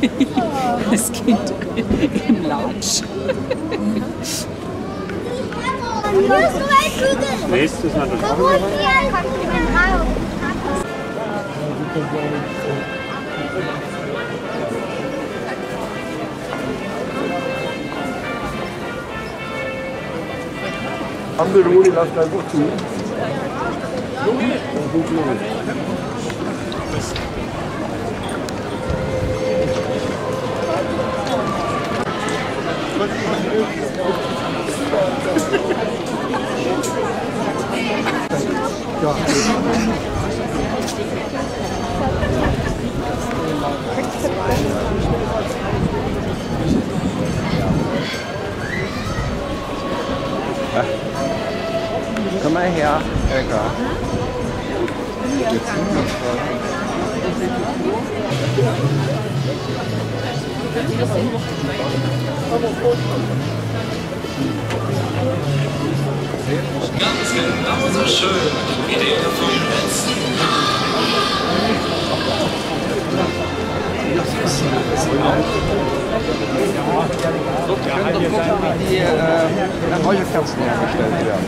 Kind im Lounge. Nächstes Mal das Ampelrudi läuft einfach zu. À, komm mal her, Elga. Jetzt sind wir schon. Ganz genau so schön wie der vom letzten so können doch gucken, wie die äh, nach Heuchelkerzen hergestellt werden.